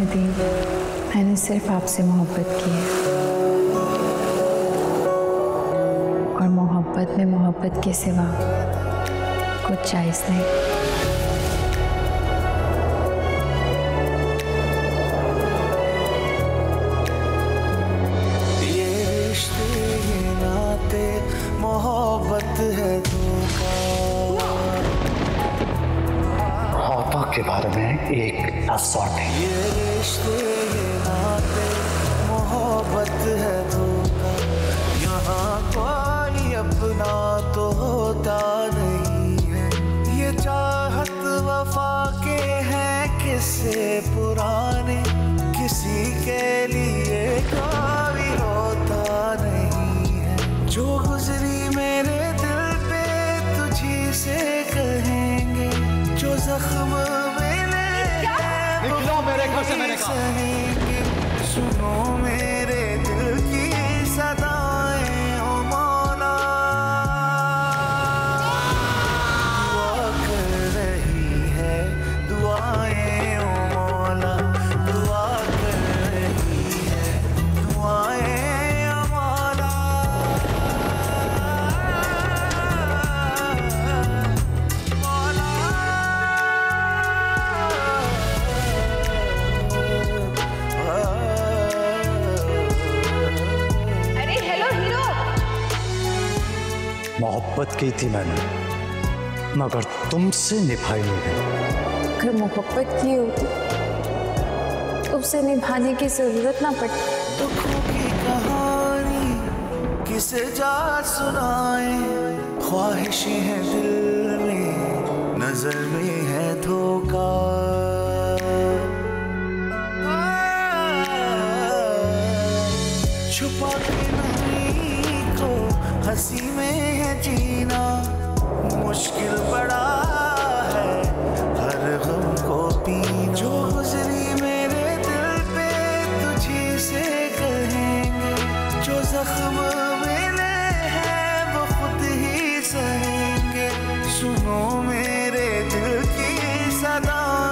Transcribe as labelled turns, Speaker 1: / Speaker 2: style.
Speaker 1: नदीम मैंने सिर्फ़ आपसे मोहब्बत की है। और मोहब्बत में मोहब्बत के सिवा कुछ जायज़ नहीं।
Speaker 2: मोहब्बत है धोखा
Speaker 3: मोहब्बत के बारे में एक लफ्ज नहीं
Speaker 2: मोहब्बत है यहाँ कोई अपना तो होता नहीं है। ये चाहत वफा के पुराने? किसी के लिए कोई होता नहीं है। जो गुजरी मेरे दिल पे तुझी से कहेंगे, जो जख्म घर से मैंने सहेंगे
Speaker 3: मोहब्बत की थी मैंने मगर तुमसे निभाई नहीं
Speaker 1: अगर मोहब्बत की होती उसे निभाने की ज़रूरत ना पड़ती
Speaker 2: दुखों की कहानी किसे जा सुनाए? ख्वाहिशें हैं दिल में नज़र में है धोखा। छुपा के हँसी में है जीना मुश्किल बड़ा है। हर गम को पीना जो गुजरी मेरे दिल पे तुझे से कहेंगे, जो जख्म मेरे हैं वो खुद ही सहेंगे। सुनो मेरे दिल की सदा।